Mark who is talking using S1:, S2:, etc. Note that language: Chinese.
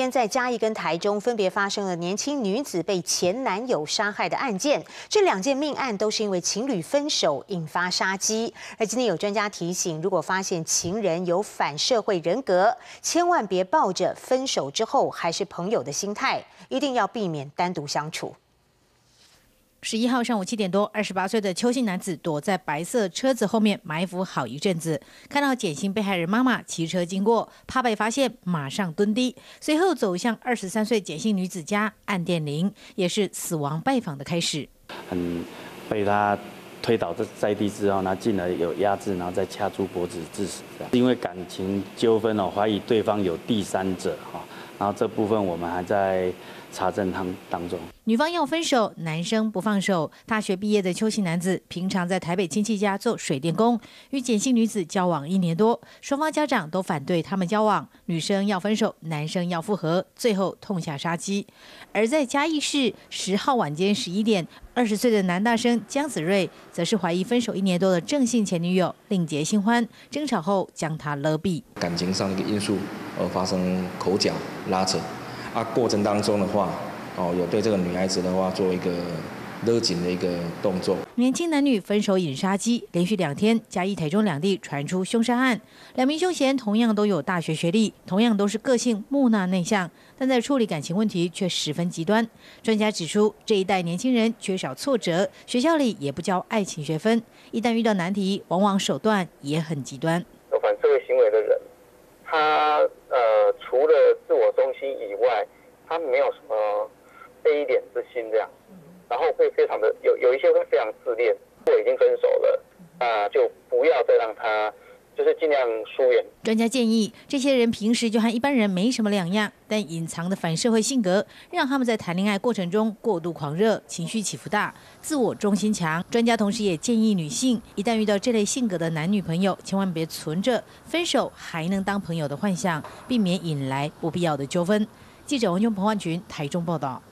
S1: 天在嘉义跟台中分别发生了年轻女子被前男友杀害的案件，这两件命案都是因为情侣分手引发杀机。而今天有专家提醒，如果发现情人有反社会人格，千万别抱着分手之后还是朋友的心态，一定要避免单独相处。
S2: 十一号上午七点多，二十八岁的邱姓男子躲在白色车子后面埋伏好一阵子，看到简姓被害人妈妈骑车经过，怕被发现，马上蹲低，随后走向二十三岁简姓女子家按电铃，也是死亡拜访的开始。
S3: 很被他推倒在在地之后，呢，进而有压制，然后再掐住脖子致死。因为感情纠纷哦，怀疑对方有第三者，然后这部分我们还在。查证当当中，
S2: 女方要分手，男生不放手。大学毕业的邱姓男子，平常在台北亲戚家做水电工，与简姓女子交往一年多，双方家长都反对他们交往，女生要分手，男生要复合，最后痛下杀机。而在嘉义市十号晚间十一点，二十岁的男大生江子睿，则是怀疑分手一年多的郑姓前女友另结新欢，争吵后将他勒毙。
S4: 感情上的一个因素而发生口角拉扯。啊，过程当中的话，哦，有对这个女孩子的话做一个勒紧的一个动作。
S2: 年轻男女分手引杀机，连续两天，嘉义、台中两地传出凶杀案。两名凶嫌同样都有大学学历，同样都是个性木讷内向，但在处理感情问题却十分极端。专家指出，这一代年轻人缺少挫折，学校里也不教爱情学分，一旦遇到难题，往往手段也很极端。
S5: 有反社会行为的人，他呃，除了自我中心以外，他没有什么悲怜之心这样，然后会非常的有有一些会非常自恋。我已经分手了，啊，就不要再让他，就是尽量疏远。
S2: 专家建议，这些人平时就和一般人没什么两样，但隐藏的反社会性格，让他们在谈恋爱过程中过度狂热，情绪起伏大，自我中心强。专家同时也建议女性，一旦遇到这类性格的男女朋友，千万别存着分手还能当朋友的幻想，避免引来不必要的纠纷。记者王用彭焕群台中报道。